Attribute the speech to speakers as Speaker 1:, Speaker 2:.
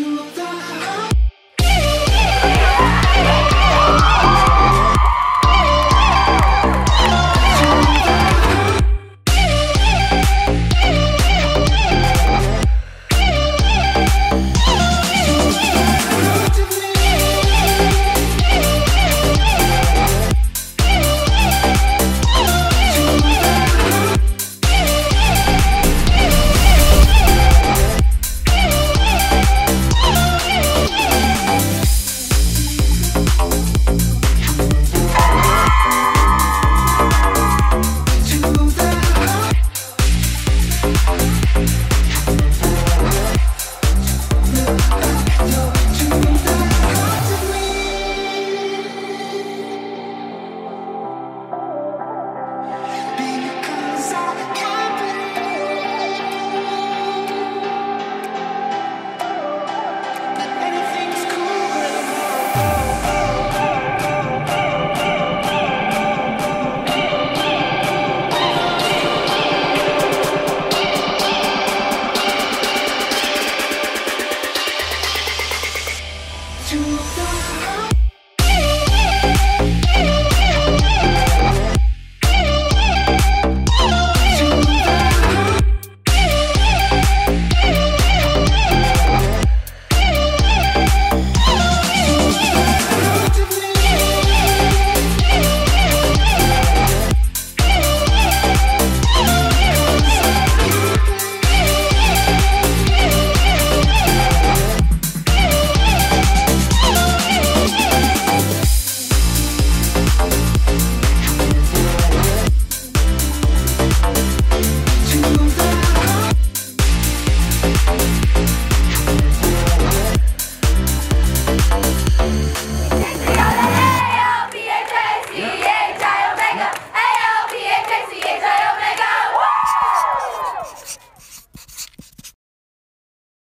Speaker 1: you look down. life.